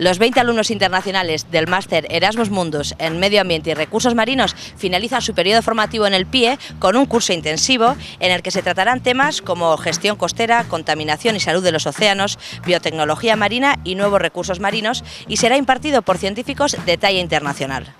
Los 20 alumnos internacionales del máster Erasmus Mundus en Medio Ambiente y Recursos Marinos finalizan su periodo formativo en el PIE con un curso intensivo en el que se tratarán temas como gestión costera, contaminación y salud de los océanos, biotecnología marina y nuevos recursos marinos y será impartido por científicos de talla internacional.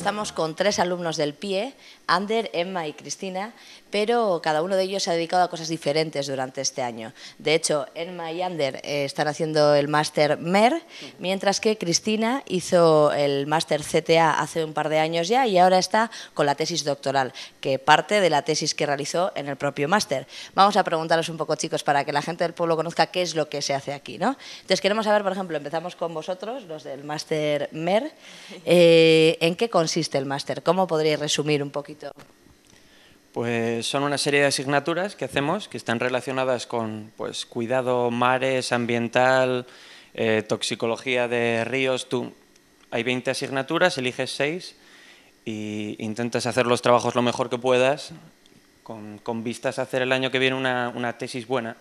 Estamos con tres alumnos del PIE, Ander, Emma y Cristina, pero cada uno de ellos se ha dedicado a cosas diferentes durante este año. De hecho, Emma y Ander eh, están haciendo el máster MER, mientras que Cristina hizo el máster CTA hace un par de años ya y ahora está con la tesis doctoral, que parte de la tesis que realizó en el propio máster. Vamos a preguntaros un poco, chicos, para que la gente del pueblo conozca qué es lo que se hace aquí. ¿no? Entonces, queremos saber, por ejemplo, empezamos con vosotros, los del máster MER, eh, ¿en qué consiste el máster? ¿Cómo podríais resumir un poquito? Pues son una serie de asignaturas que hacemos que están relacionadas con pues, cuidado mares, ambiental, eh, toxicología de ríos. Tú, hay 20 asignaturas, eliges 6 e intentas hacer los trabajos lo mejor que puedas con, con vistas a hacer el año que viene una, una, tesis buena.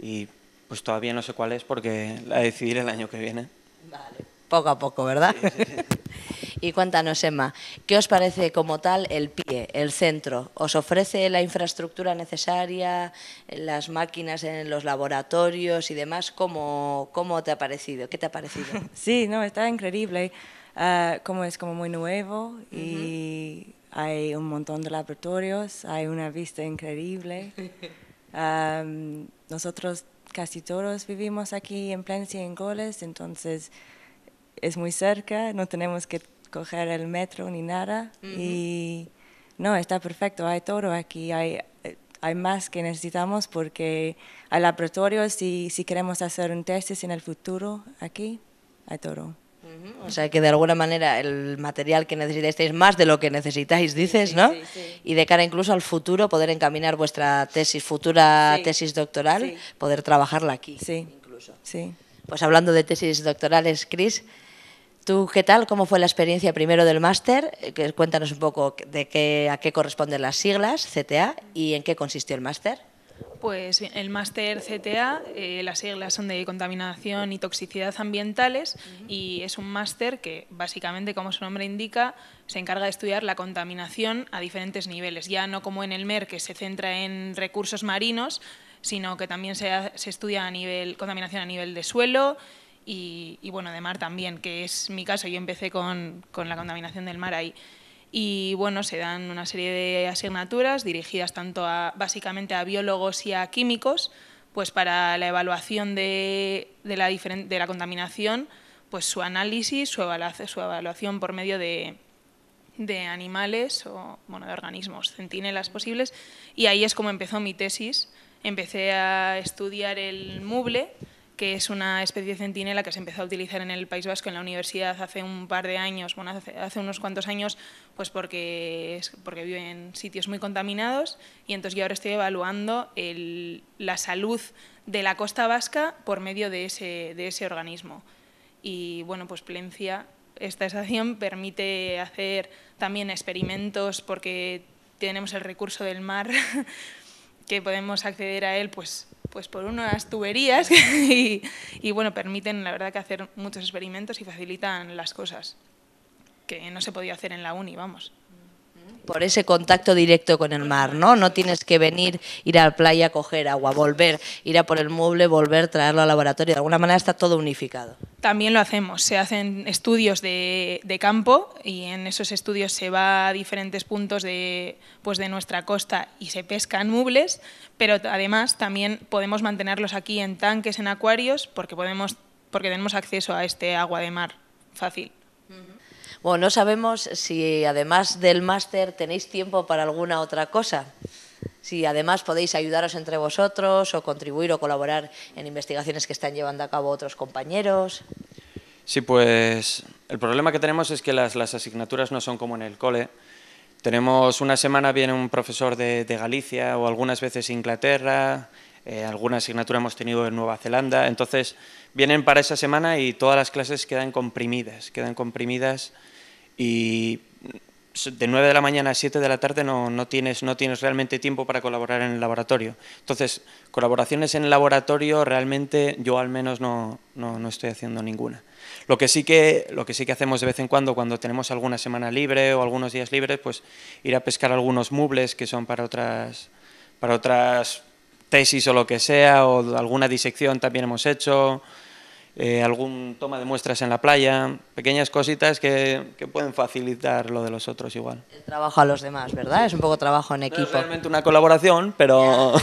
Y pues todavía no sé cuál es porque la decidiré el año que viene. Vale, poco a poco, ¿verdad? Sí, sí, sí. Y cuéntanos, Emma, ¿qué os parece como tal el PIE, el centro? ¿Os ofrece la infraestructura necesaria, las máquinas en los laboratorios y demás? ¿Cómo, cómo te ha parecido? ¿Qué te ha parecido? Sí, no, está increíble. Uh, como es como muy nuevo y uh -huh. hay un montón de laboratorios, hay una vista increíble. Um, nosotros casi todos vivimos aquí en Plencia, en Goles, entonces es muy cerca, no tenemos que coger el metro ni nada. Uh -huh. Y no, está perfecto, hay todo aquí, hay, hay más que necesitamos porque hay laboratorios y si queremos hacer un tesis en el futuro aquí, hay todo. O sea que de alguna manera el material que necesitáis es más de lo que necesitáis, dices, sí, ¿no? Sí, sí. Y de cara incluso al futuro, poder encaminar vuestra tesis, futura tesis doctoral, poder trabajarla aquí. Sí, incluso. Sí. Pues hablando de tesis doctorales, Cris, ¿Tú qué tal? ¿Cómo fue la experiencia primero del máster? Eh, cuéntanos un poco de qué, a qué corresponden las siglas, CTA, y en qué consistió el máster. Pues el máster CTA, eh, las siglas son de contaminación y toxicidad ambientales y es un máster que básicamente, como su nombre indica, se encarga de estudiar la contaminación a diferentes niveles, ya no como en el MER que se centra en recursos marinos, sino que también se, se estudia a nivel, contaminación a nivel de suelo, y, y, bueno, de mar también, que es mi caso, yo empecé con, con, la contaminación del mar ahí. Y bueno, se dan una serie de asignaturas dirigidas tanto a, básicamente a biólogos y a químicos, pues para la evaluación de, de, la, de la, contaminación, pues su análisis, su evaluación, su evaluación por medio de, de animales o bueno, de organismos, centinelas posibles, y ahí es como empezó mi tesis. Empecé a estudiar el muble, que es una especie de centinela que se empezó a utilizar en el País Vasco en la universidad hace un par de años, bueno, hace, unos cuantos años, pues porque, porque vive en sitios muy contaminados y entonces yo ahora estoy evaluando la salud de la costa vasca por medio de ese, de ese organismo. Y bueno, pues Plencia, esta estación permite hacer también experimentos porque tenemos el recurso del mar que podemos acceder a él pues pues por unas tuberías y, y, bueno, permiten la verdad que hacer muchos experimentos y facilitan las cosas que no se podía hacer en la uni, vamos. Por ese contacto directo con el mar, ¿no? No tienes que venir, ir a la playa, coger agua, volver, ir a por el mueble, volver, traerlo al laboratorio. De alguna manera está todo unificado. También lo hacemos. Se hacen estudios de, de campo y en esos estudios se va a diferentes puntos de, pues de nuestra costa y se pescan mubles, pero además también podemos mantenerlos aquí en tanques, en acuarios, porque, podemos, porque tenemos acceso a este agua de mar fácil. Bueno, no sabemos si además del máster tenéis tiempo para alguna otra cosa. Si además podéis ayudaros entre vosotros o contribuir o colaborar en investigaciones que están llevando a cabo otros compañeros. Sí, pues el problema que tenemos es que las, asignaturas no son como en el cole. Tenemos una semana viene un profesor de, de Galicia o algunas veces Inglaterra, eh, alguna asignatura hemos tenido en Nueva Zelanda, entonces vienen para esa semana y todas las clases quedan comprimidas, quedan comprimidas y de 9 de la mañana a 7 de la tarde no, no, tienes, no tienes realmente tiempo para colaborar en el laboratorio. Entonces, colaboraciones en el laboratorio realmente yo al menos no, no, no estoy haciendo ninguna. Lo que, sí que, lo que sí que hacemos de vez en cuando, cuando tenemos alguna semana libre o algunos días libres, pues ir a pescar algunos mubles que son para otras, para otras tesis o lo que sea, o alguna disección también hemos hecho, eh, algún toma de muestras en la playa, pequeñas cositas que, que, pueden facilitar lo de los otros igual. El trabajo a los demás, ¿verdad? Es un poco trabajo en equipo. No es realmente una colaboración, pero,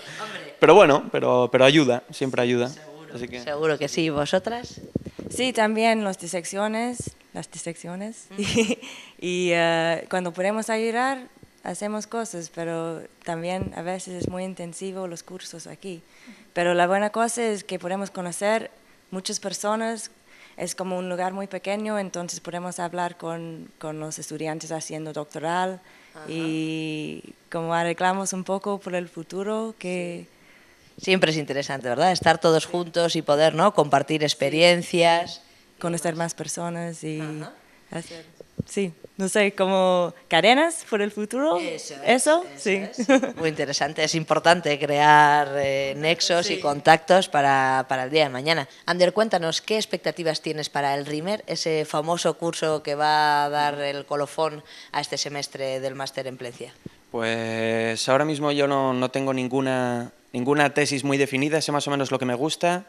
pero bueno, pero, pero ayuda, siempre ayuda. Seguro, Así que... seguro que sí. ¿Vosotras? Sí, también las disecciones, las disecciones. Y, y uh, cuando podemos ayudar, hacemos cosas, pero también a veces es muy intensivo los cursos aquí. Pero la buena cosa es que podemos conocer muchas personas, es como un lugar muy pequeño, entonces podemos hablar con, con los estudiantes haciendo doctoral Ajá. y como arreglamos un poco por el futuro que... Siempre es interesante, ¿verdad? Estar todos juntos y poder ¿no? compartir experiencias. Conocer más personas y Ajá. hacer... Sí, no sé, como cadenas por el futuro. Eso, es, ¿Eso? eso sí. Es. Muy interesante, es importante crear eh, nexos sí. y contactos para, para, el día de mañana. Ander, cuéntanos, ¿qué expectativas tienes para el RIMER, ese famoso curso que va a dar el colofón a este semestre del máster en Plencia? Pues ahora mismo yo no, no tengo ninguna, ninguna tesis muy definida, sé más o menos lo que me gusta,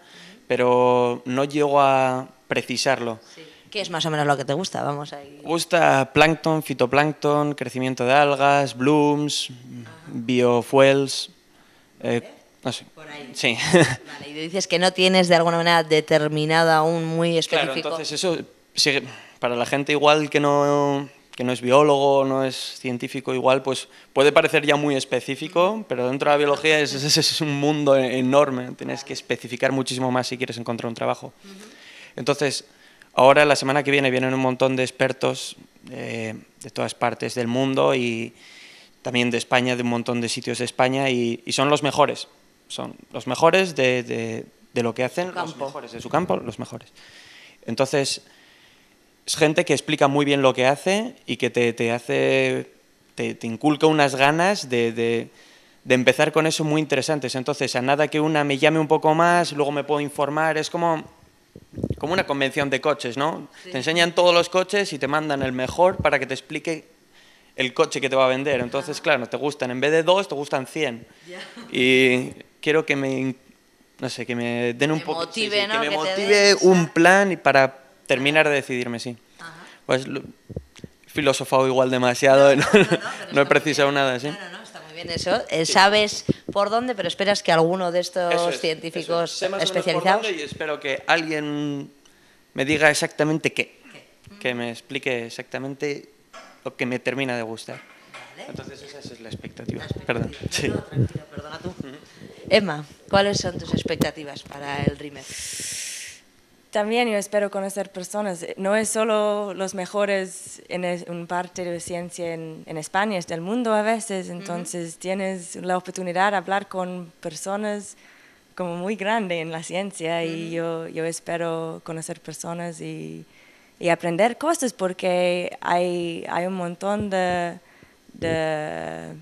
pero no llego a precisarlo. Sí. ¿Qué es más o menos lo que te gusta? Vamos ahí. Gusta plancton, fitoplancton, crecimiento de algas, blooms, Ajá. biofuels. Eh, no sé. Por ahí. Sí. Vale, y dices que no tienes de alguna manera determinado aún muy específico. Claro, entonces eso, sí, para la gente igual que no, que no es biólogo, no es científico, igual pues puede parecer ya muy específico, pero dentro de la biología es, es, es un mundo enorme. Tienes que especificar muchísimo más si quieres encontrar un trabajo. Entonces Ahora, la semana que viene, vienen un montón de expertos eh, de todas partes del mundo y también de España, de un montón de sitios de España, y, y son los mejores. Son los mejores de, de, de lo que hacen, los mejores de su campo, los mejores. Entonces, es gente que explica muy bien lo que hace y que te, te hace, te, te, inculca unas ganas de, de, de empezar con eso muy interesantes. Entonces, a nada que una me llame un poco más, luego me puedo informar, es como como una convención de coches, ¿no? Sí. Te enseñan todos los coches y te mandan el mejor para que te explique el coche que te va a vender. Entonces, ah. claro, te gustan, en vez de dos, te gustan 100. Yeah. Y quiero que me, no sé, que me den un poco... Sí, sí, ¿no? Que me que motive un plan para terminar de decidirme, sí. Ajá. Pues lo, filosofado igual demasiado, no, no, he precisado nada, ¿sí? Eso. Eh, sabes por dónde, pero esperas que alguno de estos es, científicos es. Sé especializados. Por dónde y espero que alguien me diga exactamente qué. ¿Qué? Que me explique exactamente lo que me termina de gustar. Vale. Entonces, esa es la expectativa. La expectativa. Perdón. Sí. No, perdona tú. Uh -huh. Emma, ¿cuáles son tus expectativas para el RIMER? También yo espero conocer personas. No es solo los mejores en un parte de ciencia en, en, España, es del mundo a veces. Entonces uh -huh. tienes la oportunidad de hablar con personas como muy grandes en la ciencia uh -huh. y yo, yo espero conocer personas y, y, aprender cosas porque hay, hay un montón de... de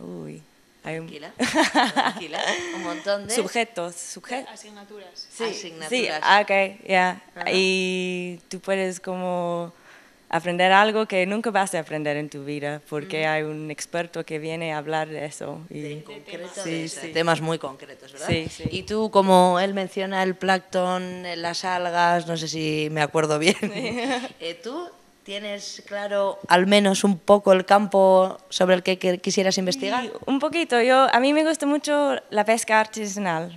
uy, hay un... Tranquila, tranquila. Un montón de... Sujetos. Sujet... Asignaturas. Sí, Asignaturas. sí, ok, ya. Yeah. Uh -huh. Y tú puedes como aprender algo que nunca vas a aprender en tu vida porque -huh. hay un experto que viene a hablar de eso. Y... De concreto, sí, de sí. temas muy concretos, ¿verdad? Sí, sí. Y tú, como él menciona el plancton, las algas, no sé si me acuerdo bien, sí. eh, ¿tú ¿Tienes claro al menos un poco el campo sobre el que quisieras investigar? Sí, un poquito. Yo, a mí me gusta mucho la pesca artesanal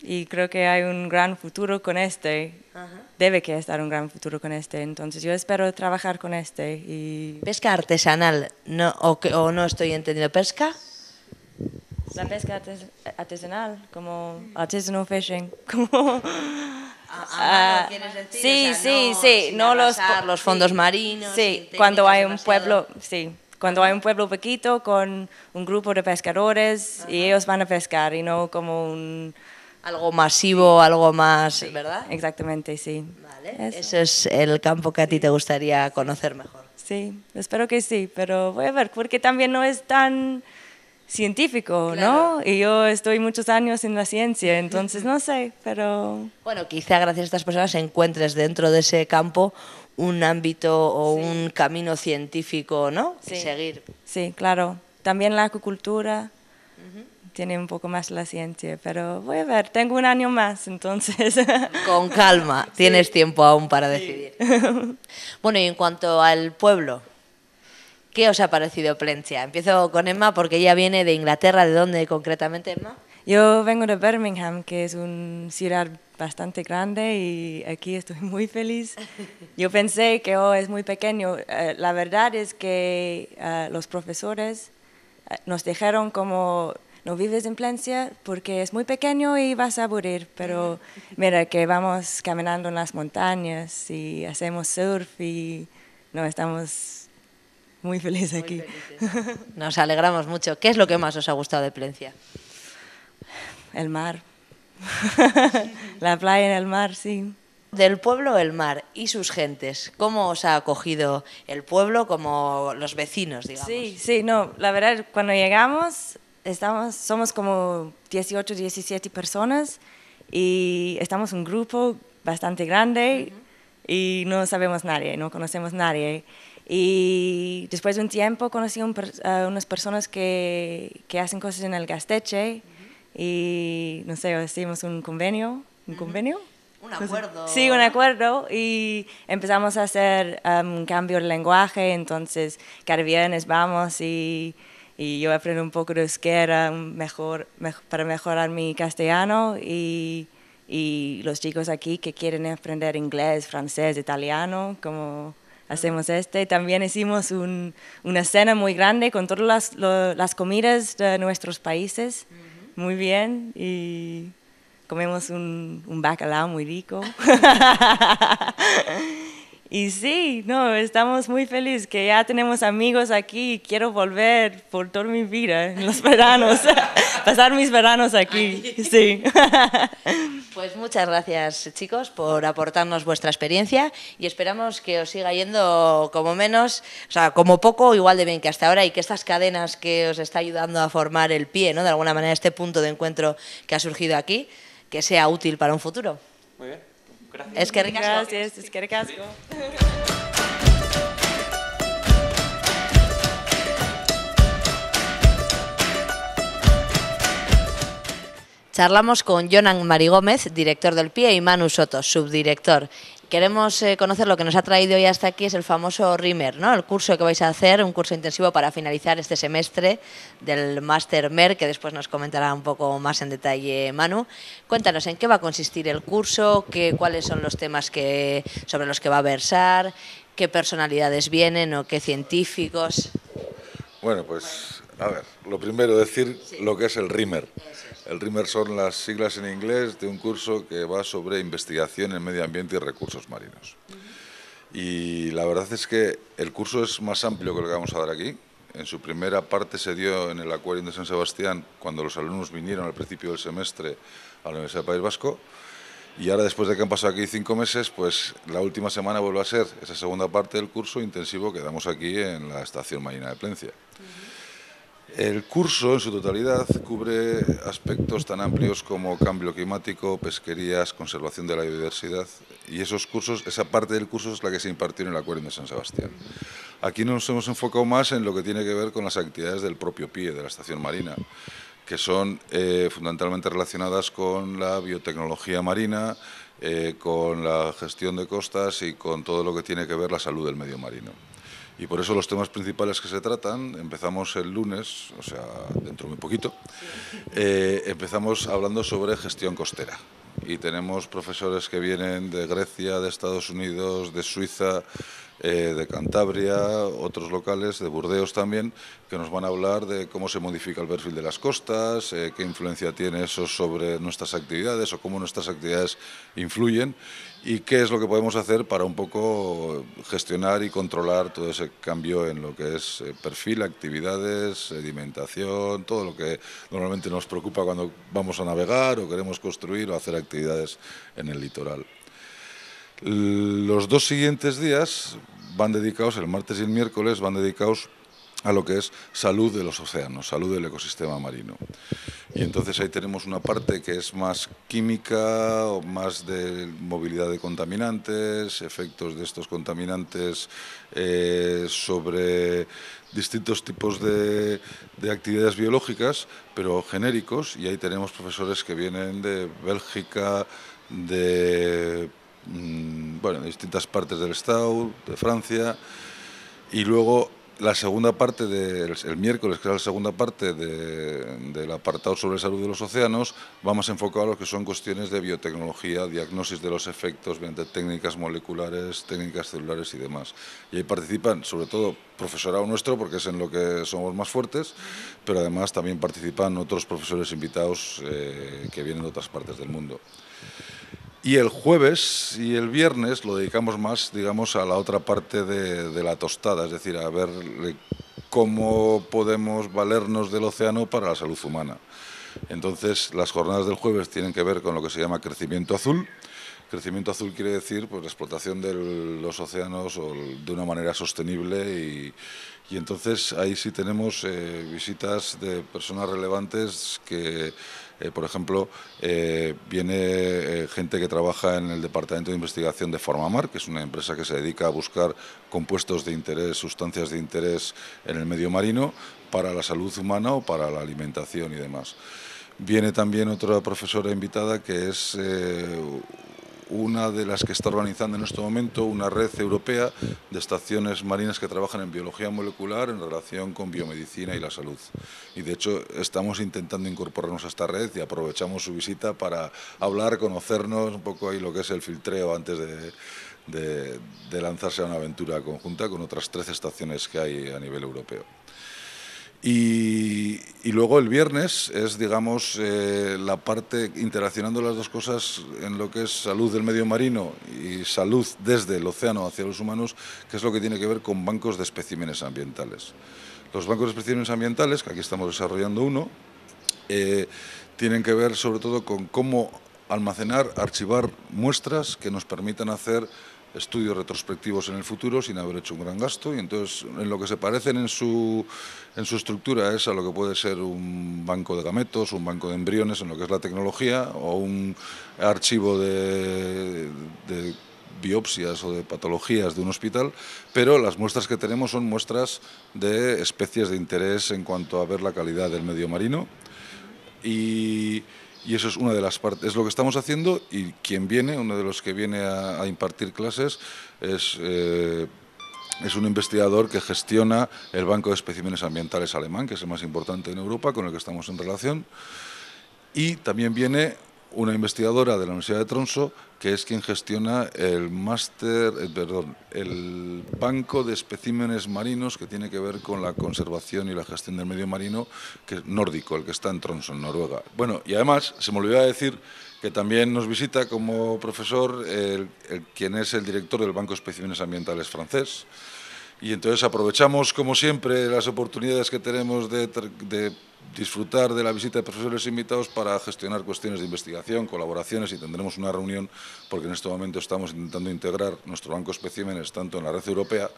y creo que hay un gran futuro con este. Ajá. Debe que estar un gran futuro con este. Entonces yo espero trabajar con este. Y... ¿Pesca artesanal no, o, que, o no estoy entendiendo? ¿Pesca? La pesca artesanal, como artisanal fishing, como... Ah, sí, O sea, sí, no sí, no los, los sí, fondos marinos. Sí, cuando hay un demasiado- pueblo, sí, cuando hay un pueblo pequeño con un grupo de pescadores y ellos van a pescar y no como un... Algo masivo, algo más, ¿verdad? Exactamente, sí. Vale. Eso. Ese es el campo que a ti te gustaría conocer mejor. Sí, espero que sí, pero voy a ver, porque también no es tan científico, Claro. ¿no? Y yo estoy muchos años en la ciencia, entonces no sé, pero Bueno, quizá gracias a estas personas encuentres dentro de ese campo un ámbito o un camino científico, ¿no? Sí. Y seguir. sí, claro. También la acuicultura tiene un poco más la ciencia, pero voy a ver, tengo un año más, entonces... Con calma, tienes tiempo aún para decidir. Bueno, y en cuanto al pueblo, ¿qué os ha parecido Plencia? Empiezo con Emma porque ella viene de Inglaterra. ¿De dónde concretamente, Emma? Yo vengo de Birmingham, que es una ciudad bastante grande y aquí estoy muy feliz. Yo pensé que oh, es muy pequeño. Eh, la verdad es que eh, los profesores eh, nos dijeron como no vives en Plencia porque es muy pequeño y vas a aburrir, pero mira que vamos caminando en las montañas y hacemos surf y no estamos muy felices aquí. Nos alegramos mucho. ¿Qué es lo que más os ha gustado de Plencia? El mar. la playa en el mar, sí. Del pueblo el mar y sus gentes. ¿Cómo os ha acogido el pueblo como los vecinos, digamos? Sí, sí, no, la verdad, cuando llegamos, estamos, somos como 18, 17 personas y estamos un grupo bastante grande y no sabemos nadie, no conocemos nadie. Y después de un tiempo conocí un a unas personas que, que hacen cosas en el Gasteche y, no sé, hicimos un convenio, ¿un convenio? Un acuerdo. Sí, un acuerdo y empezamos a hacer um, un cambio de lenguaje, entonces cada viernes vamos y, y yo aprendo un poco de euskera mejor, mej- para mejorar mi castellano y, y los chicos aquí que quieren aprender inglés, francés, italiano, como hacemos este. También hicimos un- una cena muy grande con todas las, lo- las comidas de nuestros países, muy bien y comemos un, un bacalao muy rico. y sí, no, estamos muy felices que ya tenemos amigos aquí y quiero volver por toda mi vida, en los veranos, pasar mis veranos aquí, sí. Pues muchas gracias, chicos, por aportarnos vuestra experiencia y esperamos que os siga yendo como menos, o sea, como poco, igual de bien que hasta ahora y que estas cadenas que os está ayudando a formar el pie, ¿no? De alguna manera, este punto de encuentro que ha surgido aquí, que sea útil para un futuro. Muy bien, gracias. Es que ricasco. Gracias, es que ricasco. Charlamos con Jonan Mari Gómez, director del PIE, y Manu Soto, subdirector. Queremos eh, conocer lo que nos ha traído hoy hasta aquí, es el famoso RIMER, ¿no? el curso que vais a hacer, un curso intensivo para finalizar este semestre del Máster MER, que después nos comentará un poco más en detalle Manu. Cuéntanos, ¿en qué va a consistir el curso? ¿Qué, ¿Cuáles son los temas que, sobre los que va a versar? ¿Qué personalidades vienen o qué científicos? Bueno, pues a ver, lo primero decir lo que es el RIMER. El RIMER son las siglas en inglés de un curso que va sobre investigación en medio ambiente y recursos marinos. Y la verdad es que el curso es más amplio que lo que vamos a dar aquí. En su primera parte se dio en el Acuario de San Sebastián cuando los alumnos vinieron al principio del semestre a la Universidad del País Vasco. Y ahora, después de que han pasado aquí cinco meses, pues la última semana vuelve a ser esa segunda parte del curso intensivo que damos aquí en la Estación Marina de Plencia. El curso en su totalidad cubre aspectos tan amplios como cambio climático, pesquerías, conservación de la biodiversidad y esos cursos, esa parte del curso es la que se impartió en el Acuario de San Sebastián. Aquí nos hemos enfocado más en lo que tiene que ver con las actividades del propio PIE, de la estación marina, que son eh, fundamentalmente relacionadas con la biotecnología marina, eh, con la gestión de costas y con todo lo que tiene que ver la salud del medio marino. Y por eso los temas principales que se tratan, empezamos el lunes, o sea, dentro de muy poquito, eh, empezamos hablando sobre gestión costera. Y tenemos profesores que vienen de Grecia, de Estados Unidos, de Suiza, eh, de Cantabria, otros locales, de Burdeos también, que nos van a hablar de cómo se modifica el perfil de las costas, eh, qué influencia tiene eso sobre nuestras actividades o cómo nuestras actividades influyen y qué es lo que podemos hacer para un poco gestionar y controlar todo ese cambio en lo que es eh, perfil, actividades, sedimentación, todo lo que normalmente nos preocupa cuando vamos a navegar o queremos construir o hacer actividades en el litoral. Los dos siguientes días van dedicados, el martes y el miércoles, van dedicados a lo que es salud de los océanos, salud del ecosistema marino. Y entonces ahí tenemos una parte que es más química, o más de movilidad de contaminantes, efectos de estos contaminantes eh, sobre distintos tipos de, de, actividades biológicas, pero genéricos, y ahí tenemos profesores que vienen de Bélgica, de Mm, bueno, en distintas partes del Estado, de Francia, y luego la segunda parte del el miércoles, que es la segunda parte del apartado sobre salud de los océanos, vamos enfocado a lo que son cuestiones de biotecnología, diagnosis de los efectos mediante técnicas moleculares, técnicas celulares y demás. Y ahí participan, sobre todo, profesorado nuestro, porque es en lo que somos más fuertes, pero además también participan otros profesores invitados eh, que vienen de otras partes del mundo. Y el jueves y el viernes lo dedicamos más, digamos, a la otra parte de, la tostada, es decir, a ver cómo podemos valernos del océano para la salud humana. Entonces, las jornadas del jueves tienen que ver con lo que se llama crecimiento azul. Crecimiento azul quiere decir pues, la explotación de los océanos de una manera sostenible y, y entonces ahí sí tenemos eh, visitas de personas relevantes que eh, por ejemplo, eh, viene gente que trabaja en el Departamento de Investigación de Formamar, que es una empresa que se dedica a buscar compuestos de interés, sustancias de interés en el medio marino para la salud humana o para la alimentación y demás. Viene también otra profesora invitada que es una de las que está organizando en este momento una red europea de estaciones marinas que trabajan en biología molecular en relación con biomedicina y la salud. Y de hecho estamos intentando incorporarnos a esta red y aprovechamos su visita para hablar, conocernos un poco ahí lo que es el filtreo antes de, de lanzarse a una aventura conjunta con otras 13 estaciones que hay a nivel europeo. Y, luego el viernes es, digamos, eh, la parte interaccionando las dos cosas en lo que es salud del medio marino y salud desde el océano hacia los humanos, que es lo que tiene que ver con bancos de especímenes ambientales. Los bancos de especímenes ambientales, que aquí estamos desarrollando uno, eh, tienen que ver sobre todo con cómo almacenar, archivar muestras que nos permitan hacer estudios retrospectivos en el futuro sin haber hecho un gran gasto y entonces en lo que se parecen en su, en su estructura es a lo que puede ser un banco de gametos, un banco de embriones en lo que es la tecnología o un archivo de, de biopsias o de patologías de un hospital, pero las muestras que tenemos son muestras de especies de interés en cuanto a ver la calidad del medio marino. Y y eso es una de las partes, es lo que estamos haciendo y quien viene, uno de los que viene a, impartir clases es, eh, es un investigador que gestiona el Banco de Especímenes Ambientales alemán, que es el más importante en Europa, con el que estamos en relación. Y también viene una investigadora de la Universidad de Tronso, que es quien gestiona el máster, eh, perdón, el banco de especímenes marinos que tiene que ver con la conservación y la gestión del medio marino, que es nórdico, el que está en Tronso, en Noruega. Bueno, y además se me olvidó decir que también nos visita como profesor el, quien es el director del Banco de Especímenes Ambientales francés. Y entonces aprovechamos, como siempre, las oportunidades que tenemos de disfrutar de la visita de profesores invitados para gestionar cuestiones de investigación, colaboraciones y tendremos una reunión porque en este momento estamos intentando integrar nuestro banco de especímenes tanto en la red europea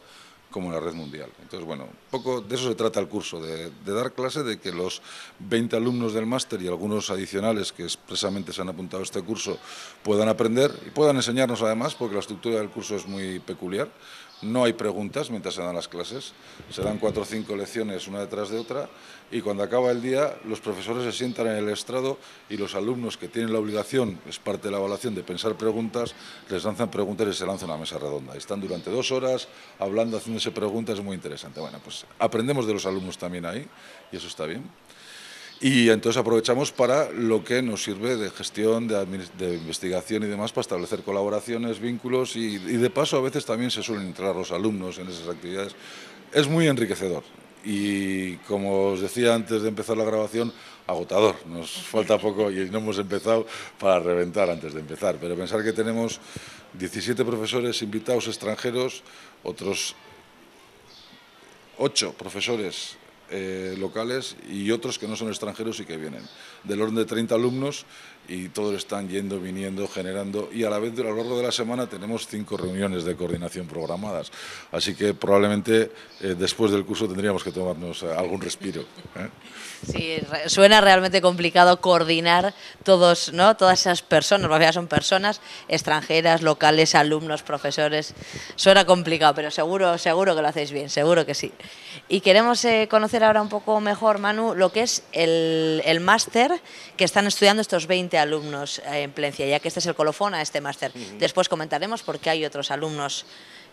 como en la red mundial. Entonces, bueno, poco de eso se trata el curso, de, dar clase, de que los 20 alumnos del máster y algunos adicionales que expresamente se han apuntado a este curso puedan aprender y puedan enseñarnos además, porque la estructura del curso es muy peculiar. No hay preguntas mientras se dan las clases, se dan cuatro o cinco lecciones una detrás de otra y cuando acaba el día los profesores se sientan en el estrado y los alumnos que tienen la obligación, es parte de la evaluación, de pensar preguntas, les lanzan preguntas y se lanza una mesa redonda. Están durante dos horas hablando, haciéndose preguntas, es muy interesante. Bueno, pues aprendemos de los alumnos también ahí y eso está bien. Y entonces aprovechamos para lo que nos sirve de gestión, de, de investigación y demás, para establecer colaboraciones, vínculos y, y, de paso a veces también se suelen entrar los alumnos en esas actividades. Es muy enriquecedor y como os decía antes de empezar la grabación, agotador. Nos falta poco y no hemos empezado para reventar antes de empezar. Pero pensar que tenemos 17 profesores invitados extranjeros, otros 8 profesores eh, locales y otros que no son extranjeros y que vienen. Del orden de 30 alumnos y todos están yendo, viniendo, generando y a la vez a lo largo de la semana tenemos cinco reuniones de coordinación programadas. Así que probablemente eh, después del curso tendríamos que tomarnos eh, algún respiro. Sí, suena realmente complicado coordinar todos, ¿no? todas esas personas, porque son personas extranjeras, locales, alumnos, profesores. Suena complicado, pero seguro, seguro que lo hacéis bien, seguro que sí. Y queremos conocer ahora un poco mejor, Manu, lo que es el, el máster que están estudiando estos 20 alumnos eh, en Plencia, ya que este es el colofón a este máster. Después comentaremos por qué hay otros alumnos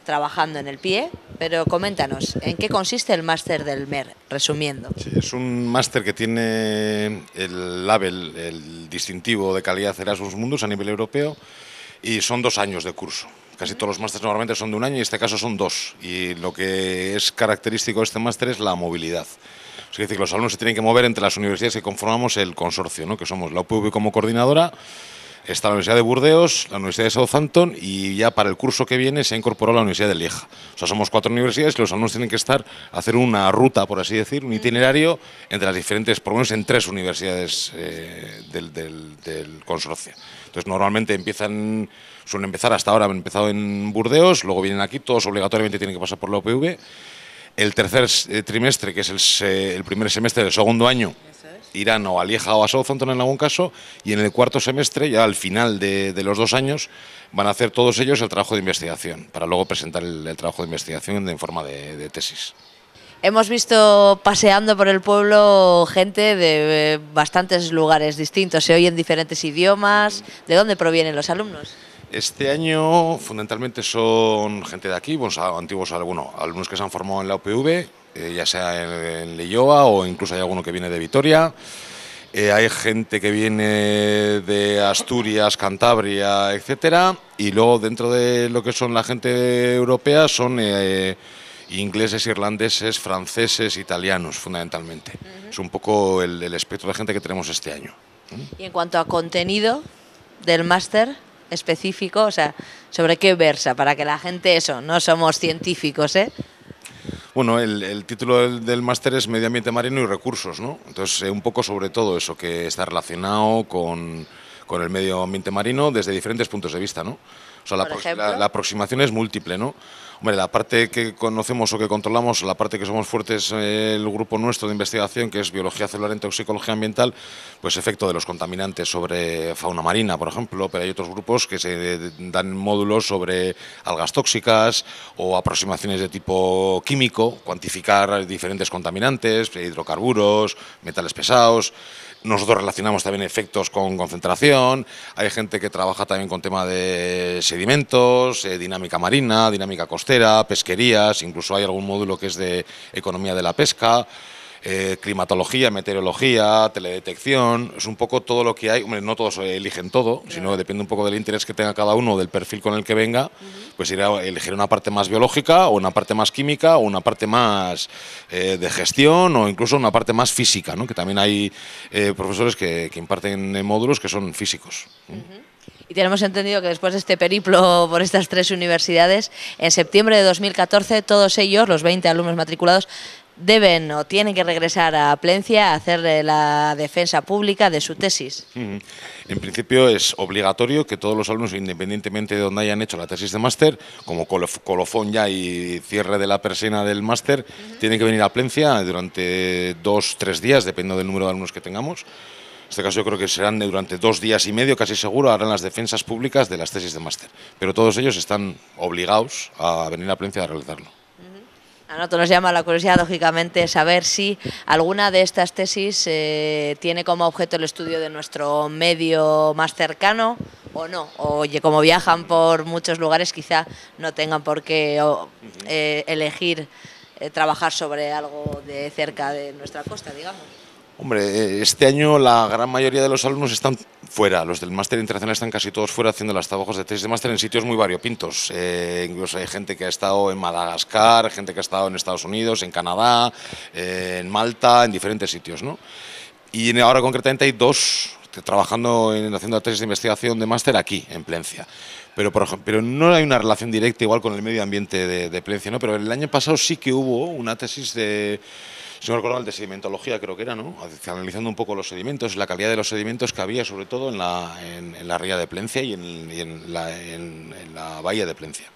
trabajando en el pie, pero coméntanos, ¿en qué consiste el máster del MER? Resumiendo. Sí, es un máster que tiene el label, el distintivo de calidad Erasmus Mundus a nivel europeo y son dos años de curso. Casi todos los másteres normalmente son de un año y en este caso son dos. Y lo que es característico de este máster es la movilidad. Es decir, que los alumnos se tienen que mover entre las universidades que conformamos el consorcio, ¿no? que somos la UPV como coordinadora, está la Universidad de Burdeos, la Universidad de Southampton y ya para el curso que viene se ha incorporado la Universidad de Lieja. O sea, somos cuatro universidades que los alumnos tienen que estar, hacer una ruta, por así decir, un itinerario entre las diferentes, por lo menos en tres universidades eh, del, del, del consorcio. Entonces, normalmente empiezan, suelen empezar, hasta ahora han empezado en Burdeos, luego vienen aquí, todos obligatoriamente tienen que pasar por la UPV el tercer eh, trimestre, que es el, primer semestre del segundo año, irán o a Lieja o a Southampton en algún caso, y en el cuarto semestre, ya al final de, los dos años, van a hacer todos ellos el trabajo de investigación, para luego presentar el, trabajo de investigación en forma de, tesis. Hemos visto paseando por el pueblo gente de eh, bastantes lugares distintos, se oyen diferentes idiomas. ¿De dónde provienen los alumnos? Este año fundamentalmente son gente de aquí, antiguos algunos, alumnos que se han formado en la UPV, eh, ya sea en, en o incluso hay alguno que viene de Vitoria. Eh, hay gente que viene de Asturias, Cantabria, etcétera, y luego dentro de lo que son la gente europea son eh, ingleses, irlandeses, franceses, italianos, fundamentalmente. Es un poco el, el espectro de gente que tenemos este año. Y en cuanto a contenido del máster, específico, o sea, sobre qué versa, para que la gente, eso, no somos científicos, ¿eh? Bueno, el, título del, del, máster es Medio Ambiente Marino y Recursos, ¿no? Entonces, un poco sobre todo eso que está relacionado con, con el medio ambiente marino desde diferentes puntos de vista, ¿no? O sea, la, la, aproximación es múltiple, ¿no? Hombre, la parte que conocemos o que controlamos, la parte que somos fuertes, eh, el grupo nuestro de investigación, que es biología celular en toxicología ambiental, pues efecto de los contaminantes sobre fauna marina, por ejemplo, pero hay otros grupos que se dan módulos sobre algas tóxicas o aproximaciones de tipo químico, cuantificar diferentes contaminantes, hidrocarburos, metales pesados. Nosotros relacionamos también efectos con concentración, hay gente que trabaja también con tema de sedimentos, eh, dinámica marina, dinámica costera, pesquerías, incluso hay algún módulo que es de economía de la pesca. Eh, climatología, meteorología, teledetección, es un poco todo lo que hay. Hombre, no todos eligen todo, sino depende un poco del interés que tenga cada uno, del perfil con el que venga, pues irá a elegir una parte más biológica o una parte más química o una parte más eh, de gestión o incluso una parte más física, ¿no? que también hay eh, profesores que, que, imparten módulos que son físicos. Y tenemos entendido que después de este periplo por estas tres universidades, en septiembre de 2014 todos ellos, los 20 alumnos matriculados, deben o tienen que regresar a Plencia a hacer la defensa pública de su tesis. En principio es obligatorio que todos los alumnos, independientemente de donde hayan hecho la tesis de máster, como colofón ya y cierre de la persona del máster, tienen que venir a Plencia durante dos, tres días, dependiendo del número de alumnos que tengamos. En este caso yo creo que serán durante dos días y medio, casi seguro, harán las defensas públicas de las tesis de máster. Pero todos ellos están obligados a venir a Plencia a realizarlo. A nosotros nos llama la curiosidad, lógicamente, saber si alguna de estas tesis eh, tiene como objeto el estudio de nuestro medio más cercano o no. Oye, como viajan por muchos lugares, quizá no tengan por qué eh, elegir eh, trabajar sobre algo de cerca de nuestra costa, digamos. Hombre, eh, este año la gran mayoría de los alumnos están fuera. Los del máster internacional están casi todos fuera haciendo las trabajos de tesis de máster en sitios muy variopintos. Eh, incluso hay gente que ha estado en Madagascar, gente que ha estado en Estados Unidos, en Canadá, eh, en Malta, en diferentes sitios. ¿no? Y ahora concretamente hay dos trabajando en haciendo tesis de investigación de máster aquí, en Plencia. Pero, por pero no hay una relación directa igual con el medio ambiente de, de Plencia, ¿no? Pero el año pasado sí que hubo una tesis de si no recuerdo, el de sedimentología creo que era, ¿no? analizando un poco los sedimentos, la calidad de los sedimentos que había sobre todo en la, en, la ría de Plencia y en, la, en la, bahía de Plencia.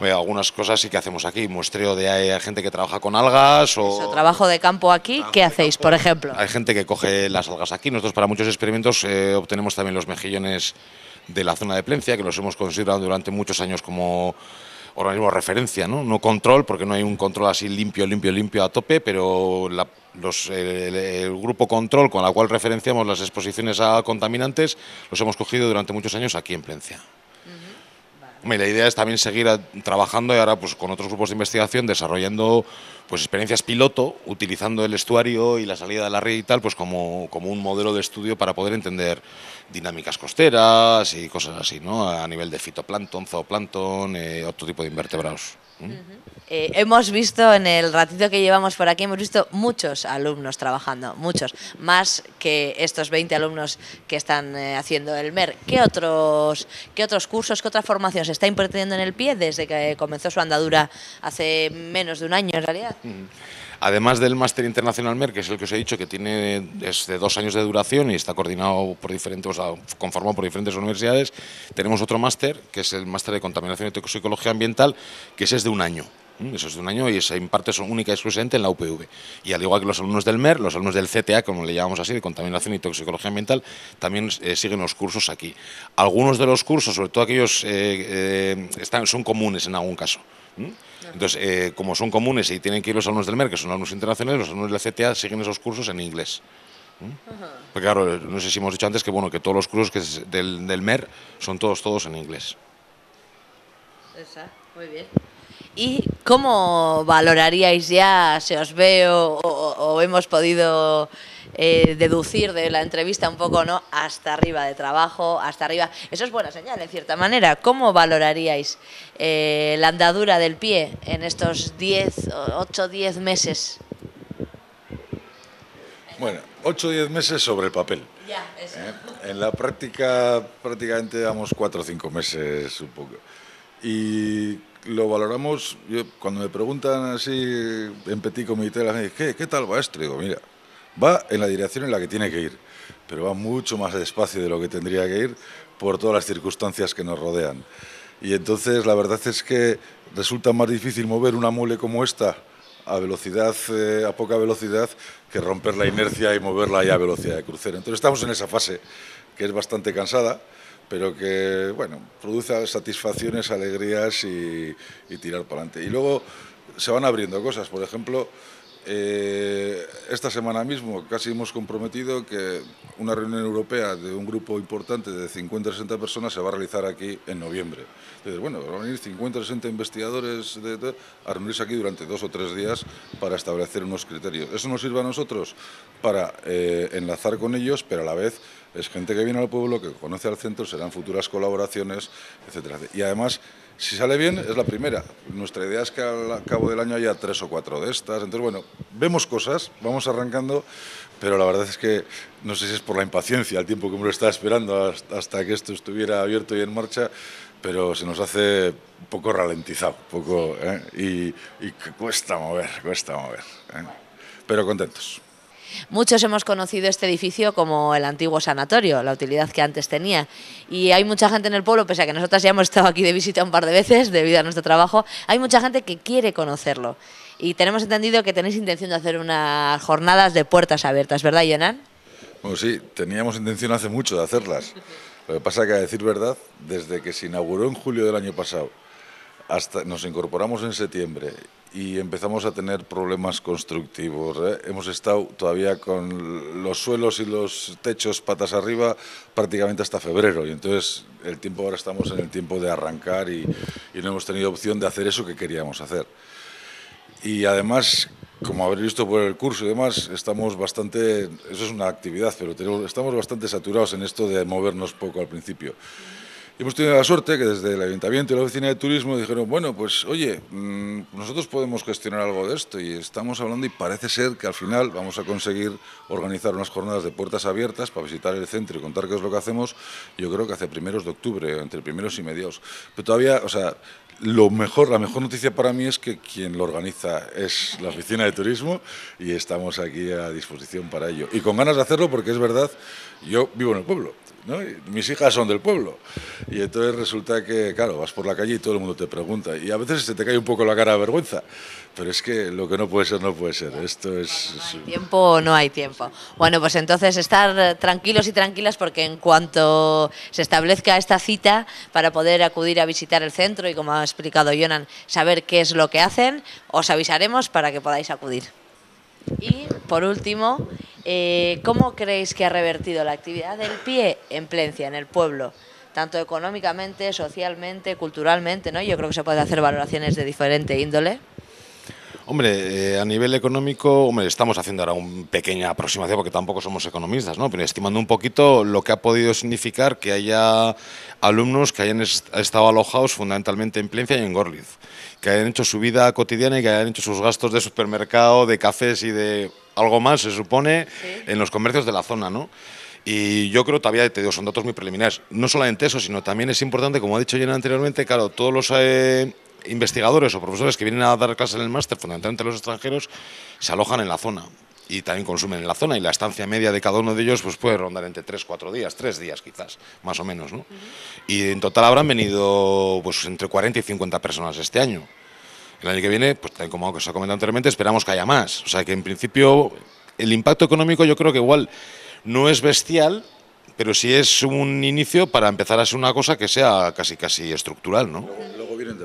algunas cosas sí que hacemos aquí, muestreo de gente que trabaja con algas o... trabajo de campo aquí, ¿qué hacéis, por ejemplo? Hay gente que coge las algas aquí, nosotros para muchos experimentos eh, obtenemos también los mejillones de la zona de Plencia, que los hemos considerado durante muchos años como organismo de referencia, ¿no? no control, porque no hay un control así limpio, limpio, limpio a tope, pero los, el, grupo control con la cual referenciamos las exposiciones a contaminantes los hemos cogido durante muchos años aquí en Plencia. La idea es también seguir trabajando y ahora pues, con otros grupos de investigación desarrollando pues, experiencias piloto, utilizando el estuario y la salida de la red y tal pues, como, como un modelo de estudio para poder entender dinámicas costeras y cosas así, ¿no? a nivel de fitoplancton, zooplancton, eh, otro tipo de invertebrados. Eh, hemos visto en el ratito que llevamos por aquí, hemos visto muchos alumnos trabajando, muchos, más que estos 20 alumnos que están eh, haciendo el MER. ¿Qué otros, ¿Qué otros cursos, qué otra formación se está impartiendo en el pie desde que comenzó su andadura hace menos de un año en realidad? Además del máster internacional MER, que es el que os he dicho que tiene es de dos años de duración y está coordinado por diferentes, conformado por diferentes universidades, tenemos otro máster, que es el máster de contaminación y toxicología ambiental, que es de un año. Eso es de un año y se imparte son única y exclusivamente en la UPV. Y al igual que los alumnos del MER, los alumnos del CTA, como le llamamos así, de Contaminación y Toxicología Ambiental, también eh, siguen los cursos aquí. Algunos de los cursos, sobre todo aquellos, eh, eh, están, son comunes en algún caso. Entonces, eh, como son comunes y tienen que ir los alumnos del MER, que son alumnos internacionales, los alumnos del CTA siguen esos cursos en inglés. Porque claro, no sé si hemos dicho antes que bueno que todos los cursos que del, del, MER son todos todos en inglés. muy bien. ¿Y cómo valoraríais ya, se os ve o hemos podido eh, deducir de la entrevista un poco, ¿no? Hasta arriba de trabajo, hasta arriba. Eso es buena señal, en cierta manera. ¿Cómo valoraríais eh, la andadura del pie en estos 10, 8, 10 meses? Bueno, 8 o 10 meses sobre el papel. Ya, eso. ¿Eh? En la práctica prácticamente damos 4 o 5 meses un poco. Y lo valoramos, yo, cuando me preguntan así en petit comité, ¿qué, ¿qué tal va esto? Digo, mira, va en la dirección en la que tiene que ir, pero va mucho más despacio de lo que tendría que ir por todas las circunstancias que nos rodean. Y entonces la verdad es que resulta más difícil mover una mole como esta a velocidad, eh, a poca velocidad, que romper la inercia y moverla ya a velocidad de crucero. Entonces estamos en esa fase que es bastante cansada, pero que bueno, produce satisfacciones, alegrías y, y tirar para adelante. Y luego se van abriendo cosas, por ejemplo, eh, esta semana mismo casi hemos comprometido que una reunión europea de un grupo importante de 50 o 60 personas se va a realizar aquí en noviembre. Entonces, bueno, van a venir 50 o 60 investigadores de, a reunirse aquí durante dos o tres días para establecer unos criterios. Eso nos sirve a nosotros para eh, enlazar con ellos, pero a la vez es gente que viene al pueblo, que conoce al centro, serán futuras colaboraciones, etcétera. Y además si sale bien, es la primera. Nuestra idea es que al cabo del año haya tres o cuatro de estas. Entonces, bueno, vemos cosas, vamos arrancando, pero la verdad es que no sé si es por la impaciencia, el tiempo que uno está esperando hasta que esto estuviera abierto y en marcha, pero se nos hace poco ralentizado, poco, ¿eh? y, y, cuesta mover, cuesta mover. ¿eh? Pero contentos. Muchos hemos conocido este edificio como el antiguo sanatorio, la utilidad que antes tenía. Y hay mucha gente en el pueblo, pese a que nosotras ya hemos estado aquí de visita un par de veces debido a nuestro trabajo, hay mucha gente que quiere conocerlo. Y tenemos entendido que tenéis intención de hacer unas jornadas de puertas abiertas, ¿verdad, Yonan? Bueno, sí, teníamos intención hace mucho de hacerlas. Lo que pasa que, a decir verdad, desde que se inauguró en julio del año pasado hasta nos incorporamos en septiembre y empezamos a tener problemas constructivos. ¿eh? Hemos estado todavía con los suelos y los techos patas arriba prácticamente hasta febrero y entonces el tiempo ahora estamos en el tiempo de arrancar y, y no hemos tenido opción de hacer eso que queríamos hacer. Y además como habréis visto por el curso y demás, estamos bastante, eso es una actividad, pero tenemos, estamos bastante saturados en esto de movernos poco al principio. Hemos tenido la suerte que desde el Ayuntamiento y la Oficina de Turismo dijeron, bueno, pues oye, mm, nosotros podemos gestionar algo de esto y estamos hablando y parece ser que al final vamos a conseguir organizar unas jornadas de puertas abiertas para visitar el centro y contar qué es lo que hacemos, yo creo que hace primeros de octubre, entre primeros y mediados. Pero todavía, o sea, lo mejor, la mejor noticia para mí es que quien lo organiza es la oficina de turismo y estamos aquí a disposición para ello. Y con ganas de hacerlo porque es verdad, yo vivo en el pueblo. ¿No? Mis hijas son del pueblo. Y entonces resulta que, claro, vas por la calle y todo el mundo te pregunta. Y a veces se te cae un poco la cara de vergüenza. Pero es que lo que no puede ser, no puede ser. Esto es... No hay tiempo o no hay tiempo. Bueno, pues entonces estar tranquilos y tranquilas porque en cuanto se establezca esta cita para poder acudir a visitar el centro y como ha explicado Jonan, saber qué es lo que hacen, os avisaremos para que podáis acudir. Y por último, eh, ¿cómo creéis que ha revertido la actividad del pie en Plencia, en el pueblo? Tanto económicamente, socialmente, culturalmente, ¿no? Yo creo que se puede hacer valoraciones de diferente índole. Hombre, eh, a nivel económico, hombre, estamos haciendo ahora una pequeña aproximación porque tampoco somos economistas, ¿no? Pero estimando un poquito lo que ha podido significar que haya alumnos que hayan estado alojados fundamentalmente en Plencia y en Gorliz, que hayan hecho su vida cotidiana y que hayan hecho sus gastos de supermercado, de cafés y de algo más, se supone, en los comercios de la zona, ¿no? Y yo creo, todavía te digo, son datos muy preliminares. No solamente eso, sino también es importante, como ha dicho Jenna anteriormente, claro, todos los eh, investigadores o profesores que vienen a dar clases en el máster, fundamentalmente los extranjeros, se alojan en la zona y también consumen en la zona y la estancia media de cada uno de ellos pues puede rondar entre 3, 4 días, 3 días quizás, más o menos. ¿no? Y en total habrán venido pues entre 40 y 50 personas este año. El año que viene, pues como os he comentado anteriormente, esperamos que haya más. O sea que en principio el impacto económico yo creo que igual no es bestial, pero sí es un inicio para empezar a ser una cosa que sea casi casi estructural, ¿no?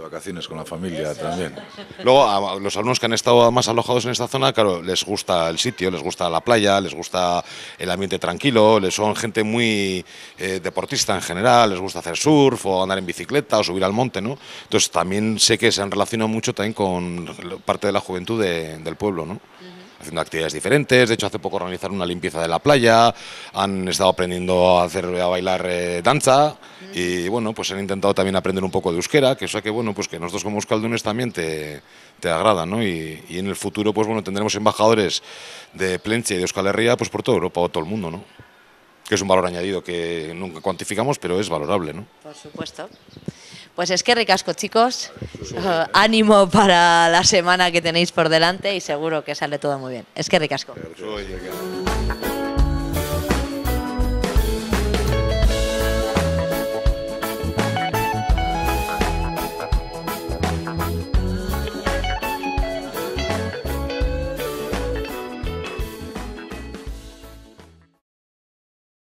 Vacaciones con la familia también. Luego, a los alumnos que han estado más alojados en esta zona, claro, les gusta el sitio, les gusta la playa, les gusta el ambiente tranquilo, les son gente muy eh, deportista en general, les gusta hacer surf o andar en bicicleta o subir al monte, ¿no? Entonces también sé que se han relacionado mucho también con parte de la juventud del pueblo, ¿no? Haciendo actividades diferentes. De hecho, hace poco organizaron una limpieza de la playa, han estado aprendiendo a hacer a bailar eh, danza y bueno, pues han intentado también aprender un poco de euskera, que eso que bueno, pues que nosotros como euskaldunes también te, te agrada, ¿no? Y, y, en el futuro, pues bueno, tendremos embajadores de Plencia y de Euskal Herria, pues por toda Europa o todo el mundo, ¿no? Que es un valor añadido que nunca cuantificamos, pero es valorable, ¿no? Por supuesto. Pues es que ricasco, chicos. Uh, ánimo para la semana que tenéis por delante y seguro que sale todo muy bien. Es que ricasco.